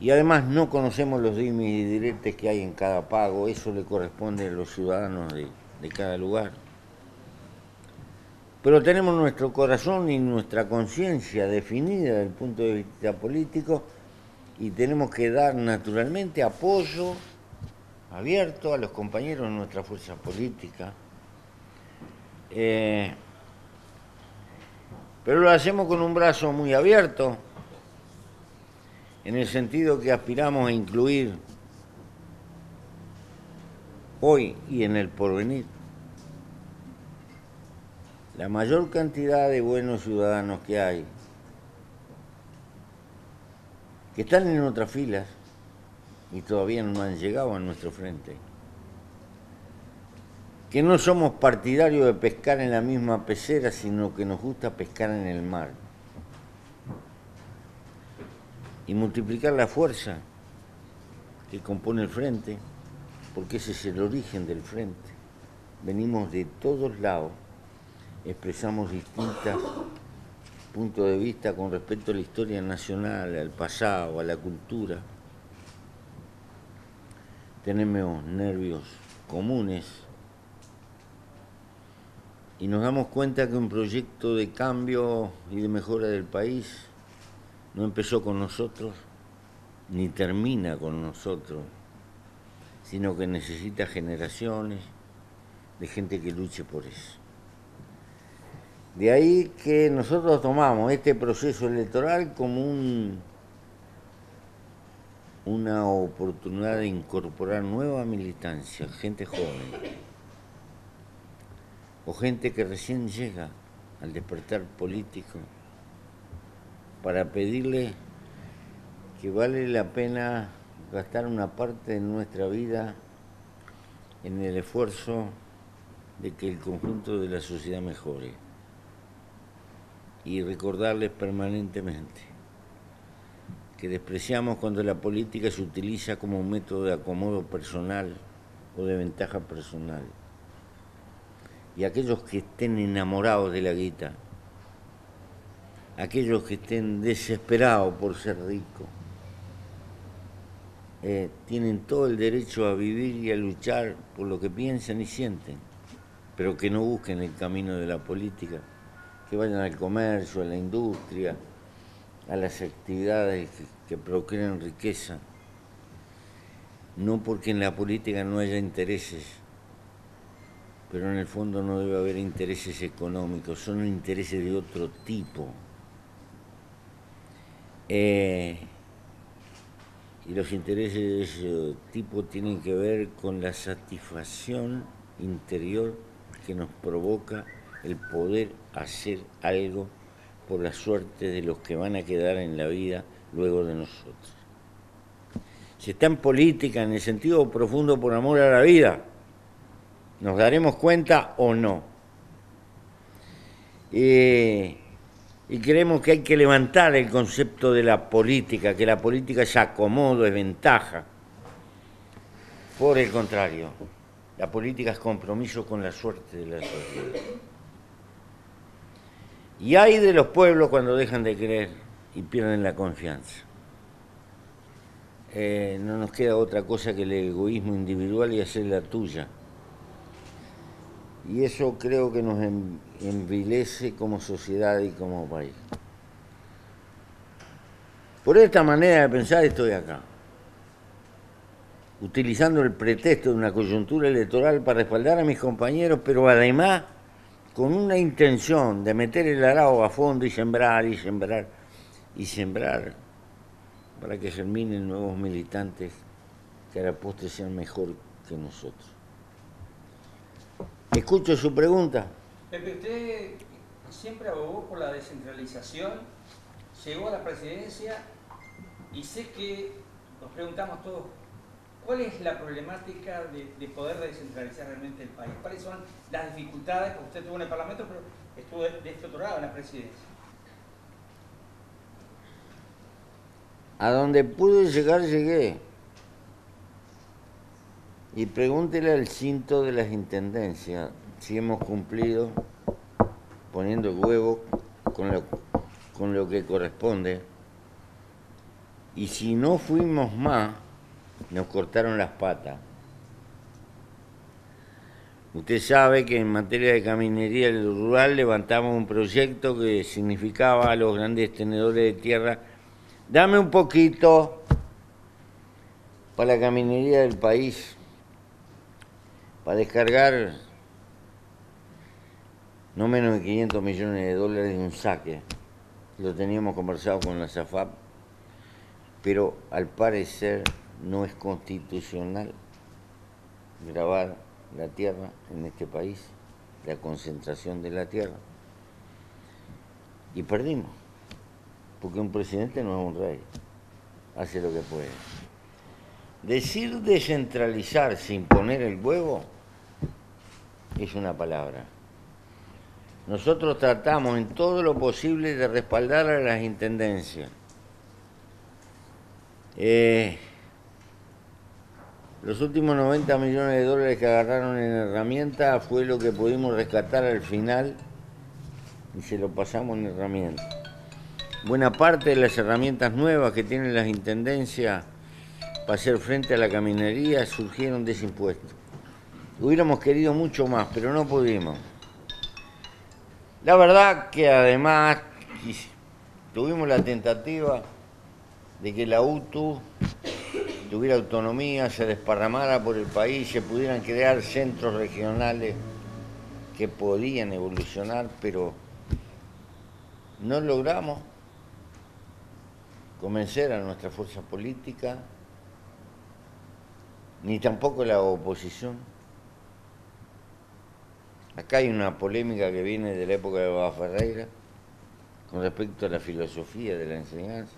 Y además no conocemos los dimes y diretes que hay en cada pago, eso le corresponde a los ciudadanos de, de cada lugar. Pero tenemos nuestro corazón y nuestra conciencia definida desde el punto de vista político y tenemos que dar naturalmente apoyo abierto a los compañeros de nuestra fuerza política. Eh, pero lo hacemos con un brazo muy abierto, en el sentido que aspiramos a incluir hoy y en el porvenir. La mayor cantidad de buenos ciudadanos que hay, que están en otras filas y todavía no han llegado a nuestro frente, que no somos partidarios de pescar en la misma pecera, sino que nos gusta pescar en el mar y multiplicar la fuerza que compone el frente, porque ese es el origen del frente. Venimos de todos lados expresamos distintos puntos de vista con respecto a la historia nacional, al pasado, a la cultura. Tenemos nervios comunes y nos damos cuenta que un proyecto de cambio y de mejora del país no empezó con nosotros ni termina con nosotros, sino que necesita generaciones de gente que luche por eso. De ahí que nosotros tomamos este proceso electoral como un, una oportunidad de incorporar nueva militancia, gente joven, o gente que recién llega al despertar político, para pedirle que vale la pena gastar una parte de nuestra vida en el esfuerzo de que el conjunto de la sociedad mejore y recordarles permanentemente que despreciamos cuando la política se utiliza como un método de acomodo personal o de ventaja personal. Y aquellos que estén enamorados de la guita, aquellos que estén desesperados por ser ricos, eh, tienen todo el derecho a vivir y a luchar por lo que piensan y sienten, pero que no busquen el camino de la política que vayan al comercio, a la industria, a las actividades que, procrean riqueza. No porque en la política no haya intereses, pero en el fondo no debe haber intereses económicos, son intereses de otro tipo. Eh, y los intereses de ese tipo tienen que ver con la satisfacción interior que nos provoca el poder hacer algo por la suerte de los que van a quedar en la vida luego de nosotros. Si está en política en el sentido profundo por amor a la vida, nos daremos cuenta o no. Y creemos que hay que levantar el concepto de la política, que la política es acomodo, es ventaja. Por el contrario, la política es compromiso con la suerte de la sociedad. Y hay de los pueblos cuando dejan de creer y pierden la confianza. Eh, no nos queda otra cosa que el egoísmo individual y hacer la tuya. Y eso creo que nos envilece como sociedad y como país. Por esta manera de pensar estoy acá, utilizando el pretexto de una coyuntura electoral para respaldar a mis compañeros, pero además con una intención de meter el arao a fondo y sembrar y sembrar y sembrar para que germinen nuevos militantes que a la postre sean mejor que nosotros. Escucho su pregunta. Pepe, usted siempre abogó por la descentralización, llegó a la presidencia y sé que nos preguntamos todos ¿Cuál es la problemática de, poder descentralizar realmente el país? ¿Cuáles son las dificultades? Porque usted estuvo en el Parlamento, pero estuvo de este otro lado, en la presidencia. A donde pude llegar, llegué. Y pregúntele al cinto de las intendencias si hemos cumplido poniendo huevo con lo, con lo que corresponde Y si no fuimos más, nos cortaron las patas. Usted sabe que en materia de caminería rural levantamos un proyecto que significaba a los grandes tenedores de tierra, dame un poquito para la caminería del país, para descargar no menos de 500 millones de dólares de un saque. Lo teníamos conversado con la SAFAP, pero al parecer no es constitucional grabar la tierra en este país, la concentración de la tierra. Y perdimos, porque un presidente no es un rey, hace lo que puede. Decir descentralizar sin poner el huevo es una palabra. Nosotros tratamos en todo lo posible de respaldar a las intendencias. Eh, los últimos 90 millones de dólares que agarraron en herramienta fue lo que pudimos rescatar al final y se lo pasamos en herramienta. Buena parte de las herramientas nuevas que tienen las intendencias para hacer frente a la caminería surgieron de ese impuesto. Hubiéramos querido mucho más, pero no pudimos. La verdad que además tuvimos la tentativa de que la UTU tuviera autonomía, se desparramara por el país, se pudieran crear centros regionales que podían evolucionar, pero no logramos convencer a nuestra fuerza política, ni tampoco la oposición. Acá hay una polémica que viene de la época de Ferreira con respecto a la filosofía de la enseñanza